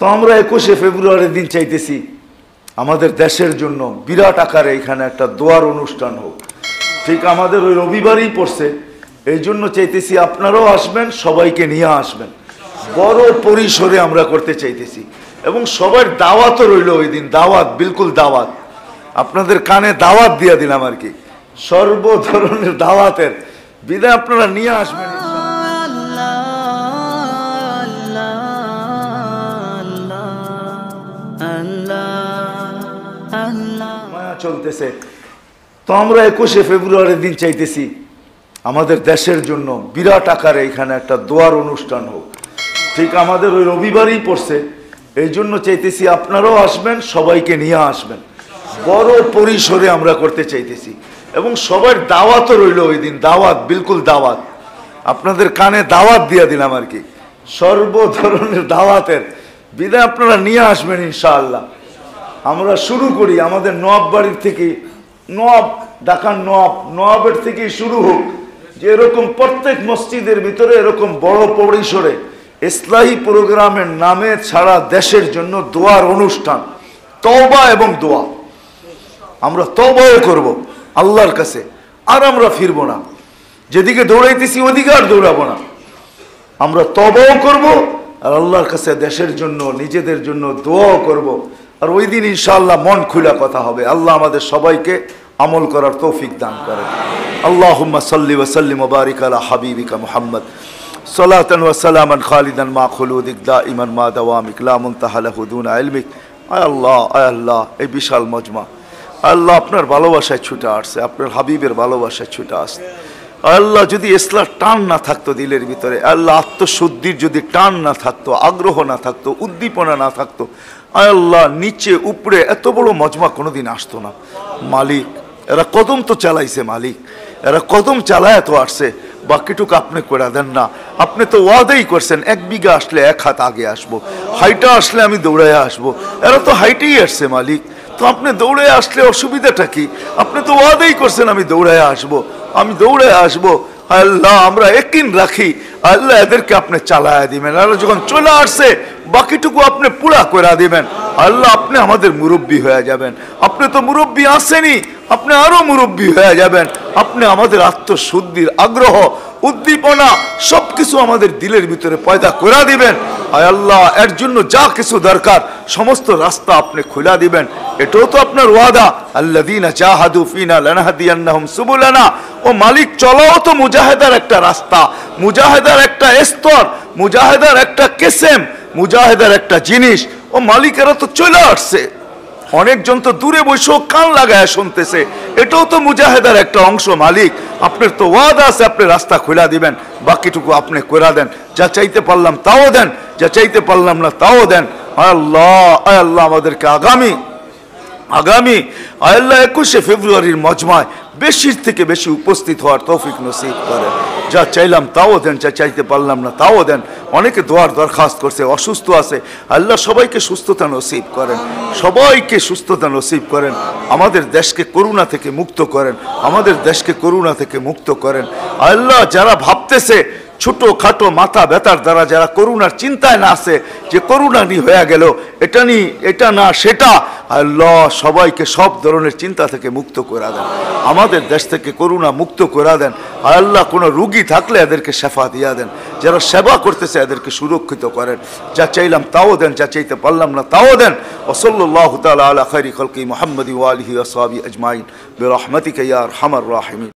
তো আমরা একুশে ফেব্রুয়ারির দিন চাইতেছি আমাদের দেশের জন্য বিরাট আকারে এখানে একটা দোয়ার অনুষ্ঠান হোক। ঠিক আমাদের ওই রবিবারই পড়ছে, এই জন্য চাইতেছি আপনারাও আসবেন, সবাইকে নিয়ে আসবেন। বড় পরিসরে আমরা করতে চাইতেছি। এবং সবার দাওয়াতও রইল ওই দিন, দাওয়াত, বিলকুল দাওয়াত। আপনাদের কানে দাওয়াত দিয়ে দিলাম আর কি। সর্ব ধরনের দাওয়াতের বিদায় আপনারা নিয়ে আসবেন। চলতেছে। তো আমরা একুশে ফেব্রুয়ারির দিন চাইতেছি, আমাদের দেশের জন্য বিরাট আকারে এখানে একটা দোয়ার অনুষ্ঠান হোক। ঠিক আমাদের ওই রবিবারই পড়ছে, এই জন্য চাইতেছি আপনারাও আসবেন, সবাইকে নিয়ে আসবেন। বড় পরিসরে আমরা করতে চাইতেছি। এবং সবার দাওয়াতও রইল ওই দিন, দাওয়াত, বিলকুল দাওয়াত। আপনাদের কানে দাওয়াত দিয়ে দিলাম আর কি। সর্ব ধরনের দাওয়াতের বিদায় আপনারা নিয়ে আসবেন ইনশাআল্লাহ। আমরা শুরু করি আমাদের নবাব বাড়ির থেকে। নবাব ঢাকার নবাব নবাবের থেকেই শুরু হোক। যে এরকম প্রত্যেক মসজিদের ভিতরে এরকম বড় পরিসরে ইসলাহী প্রোগ্রামের নামে ছাড়া দেশের জন্য দোয়ার অনুষ্ঠান। তওবা এবং দোয়া। আমরা তবাও করব আল্লাহর কাছে। আর আমরা ফিরবো না। যেদিকে দৌড়াইতেছি ওদিকে আর দৌড়াবো না। আমরা তবাও করব আর আল্লাহর কাছে দেশের জন্য, নিজেদের জন্য দোয়াও করব। আর ওই দিন ইনশাআল্লাহ মন খুলা কথা হবে। আল্লাহ আমাদের সবাইকে আমল করার তৌফিক দান করে। আল্লাহ সাল্লি ওসাল্লিম ওবারিক আলা হাবিবিকা মুহাম্মদ। সালাতান ওয়াসালামান খালিদান মা খুলুদিক দা ইমান মা দাওয়ামিক, লা মুনতাহা লাহু দুনা ইলমিক। আয় আল্লাহ আয় আল্লাহ, এই বিশাল মজমা। আল্লাহ, আপনার ভালোবাসায় ছুটে আসছে, আপনার হাবিবের ভালোবাসায় ছুটে আসছে। আল্লাহ, যদি ইসলার টান না থাকতো দিলের ভিতরে আল্লাহ, আত্মশুদ্ধির যদি টান না থাকতো, আগ্রহ না থাকতো, উদ্দীপনা না থাকতো আল্লাহ নিচে, উপরে এত বড় মজমা কোনোদিন আসতো না। মালিক, এরা কদম তো চালাইছে মালিক। এরা কদম চালায় তো আসছে। বাকিটুকু আপনি করে দেন না। আপনি তো ওয়াদাই করছেন। এক বিঘা আসলে এক হাত আগে আসব। হাইটা আসলে আমি দৌড়ায় আসব। এরা তো হাইটেই আসছে মালিক। তো আপনি দৌড়ে আসলে অসুবিধাটা কি? আপনি তো ওয়াদাই করছেন আমি দৌড়ায় আসব। আমি দৌড়ে আসব। আল্লাহ, আমরা একিন রাখি। আল্লাহ এদেরকে আপনি চালায় দিবেন। আল্লাহ যখন চলে আসছে, বাকিটুকু আপনি পুরা করে দিবেন। আল্লাহ আপনি আমাদের মুরব্বী হয়ে যাবেন। আপনি তো মুরব্বী আসেনি, আপনি আরও মুরব্বী হয়ে যাবেন। আপনি আমাদের আত্মশুদ্ধির আগ্রহ, উদ্দীপনা, সবকিছু আমাদের দিলের ভিতরে পয়দা করে দিবেন। আয় আল্লাহ, এর জন্য যা কিছু দরকার, সমস্ত রাস্তা আপনি খোলা দিবেন। এটাও তো আপনার ওয়াদা। আল্লাদিনা জাহাদু ফিনা লানাহাদিয়ান্নাহুম সুবুলানা। ও মালিক, চলাও তো মুজাহিদার একটা রাস্তা। মুজাহিদার একটা স্তর, মুজাহিদার একটা কেসেম, মুজাহিদার একটা জিনিস। ও মালিকেরা তো চলে আসছে। অনেকজন তো দূরে বসেও কান লাগায় শুনতেছে। এটাও তো মুজাহেদার একটা অংশ মালিক। আপনার তো ওয়াদা আছে, আপনি রাস্তা খোলা দিবেন। বাকিটুকু আপনি করে দেন। যা চাইতে পারলাম তাও দেন, যা চাইতে পারলাম না তাও দেন। আল্লাহ আল্লাহ আমাদেরকে আগামী। আগামী আল্লাহ একুশে ফেব্রুয়ারির মজমায় বেশির থেকে বেশি উপস্থিত হওয়ার তৌফিক নসিব করেন যা চাইলাম তাও দেন, যা চাইতে পারলাম না তাও দেন। অনেকে দোয়ার দরখাস্ত করছে, অসুস্থ আছে। আল্লাহ সবাইকে সুস্থতা নসিব করেন। সবাইকে সুস্থতা নসিব করেন। আমাদের দেশকে করুণা থেকে মুক্ত করেন। আমাদের দেশকে করুণা থেকে মুক্ত করেন। আল্লাহ যারা ভাবতেছে ছোট খাটো মাথা ব্যথার দ্বারা যারা করুণার চিন্তায় না আছে যে করুণা নি হয়ে গেল, এটা নি, এটা না, সেটা, আল্লাহ সবাইকে সব ধরনের চিন্তা থেকে মুক্ত করে দেন। আমাদের দেশ থেকে করুণা মুক্ত করে দেন। আল্লাহ কোনো রুগী থাকলে এদেরকে সেফা দিয়া দেন। যারা সেবা করতেছে, এদেরকে সুরক্ষিত করেন। যা চাইলাম তাও দেন, যা চাইতে পারলাম না তাও দেন। ওসল্লাহ তালা আলা খৈরি খলকি মোহাম্মদ ওয়ালিহি ওসাবি আজমাইন। বেরহমতিক ইয়ার হামার রাহিমিন।